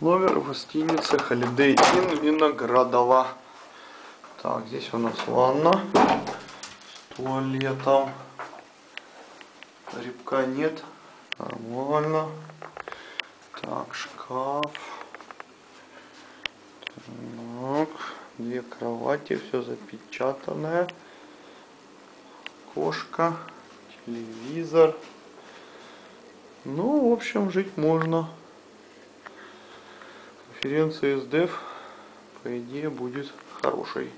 номер в гостинице Holiday Inn Виноградова. Так, здесь у нас ванна с туалетом. Рябка нет. Нормально. Так, шкаф. Так, две кровати, все запечатанное. Кошка, телевизор. Ну, в общем, жить можно. Конференция СДФ, по идее, будет хорошей.